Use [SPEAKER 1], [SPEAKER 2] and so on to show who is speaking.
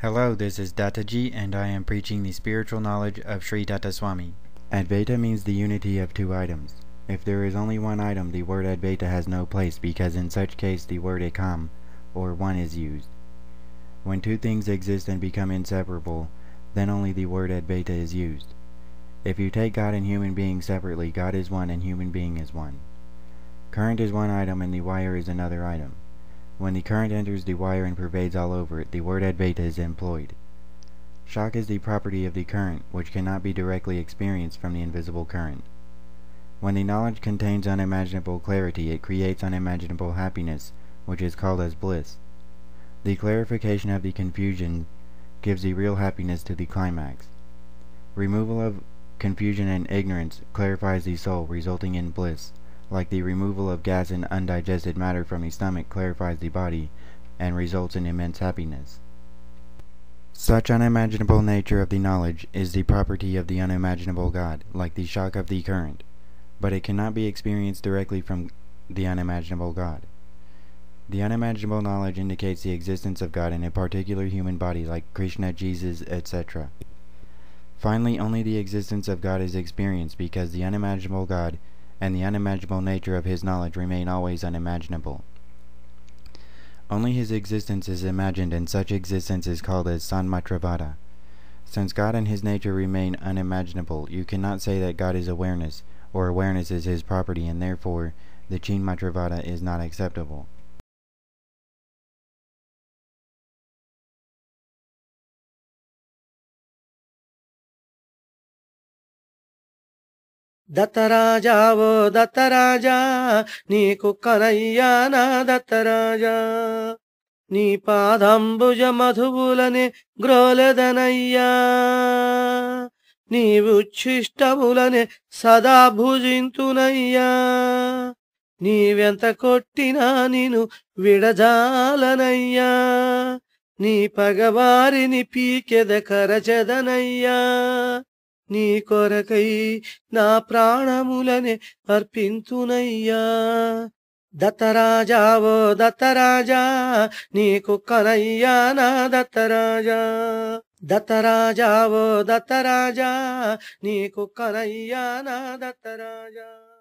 [SPEAKER 1] Hello, this is Dattaji, and I am preaching the spiritual knowledge of Sri Datta Swami. Advaita means the unity of two items. If there is only one item, the word Advaita has no place because in such case the word ekam, or one, is used. When two things exist and become inseparable, then only the word Advaita is used. If you take God and human being separately, God is one and human being is one. Current is one item and the wire is another item. When the current enters the wire and pervades all over it, the word Advaita is employed. Shock is the property of the current, which cannot be directly experienced from the invisible current. When the knowledge contains unimaginable clarity, it creates unimaginable happiness, which is called as bliss. The clarification of the confusion gives the real happiness to the climax. Removal of confusion and ignorance clarifies the soul, resulting in bliss like the removal of gas and undigested matter from the stomach clarifies the body and results in immense happiness. Such unimaginable nature of the knowledge is the property of the unimaginable God, like the shock of the current, but it cannot be experienced directly from the unimaginable God. The unimaginable knowledge indicates the existence of God in a particular human body like Krishna, Jesus, etc. Finally, only the existence of God is experienced because the unimaginable God and the unimaginable nature of his knowledge remain always unimaginable. Only his existence is imagined, and such existence is called as Sanmatravada. Since God and his nature remain unimaginable, you cannot say that God is awareness, or awareness is his property, and therefore the Chinmatravada is not acceptable.
[SPEAKER 2] దత్తరాజావో దత్తరాజా నీకు కనయ్యా నా దత్తరాజా. నీ పాదంబుజ మధువులని గ్రోలెదనయ్యా. నీ ఉచ్ఛిష్టములనే సదా భుజింతునయ్యా. నీవెంత కొట్టినా నేను విడజాలనయ్యా. నీ పగవారిని పీకెద కరచెదనయ్యా. నీ కొరకై నా ప్రాణములనే అర్పింతునయ్యా. దత్తరాజావో దత్తరాజా నీకు కనయ్యా నా దత్తరాజా. దత్తరాజావో దత్తరాజా నీకు కనయ్యా నా దత్తరాజా.